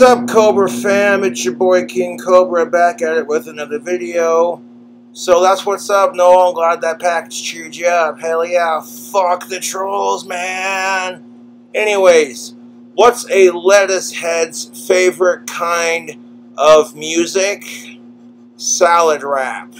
What's up, Cobra fam? It's your boy King Cobra back at it with another video. So that's what's up. No, I'm glad that package cheered you up. Hell yeah. Fuck the trolls, man. Anyways, what's a lettuce head's favorite kind of music? Salad wrap.